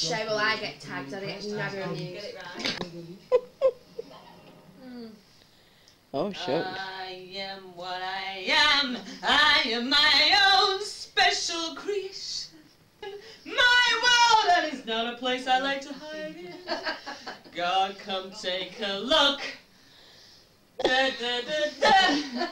show, will I get tagged on it never amused. Get it right. Oh, shit. I am what I am. I am my own special creation. My world, and it's not a place I like to hide in. God, come take a look. Da, da, da, da.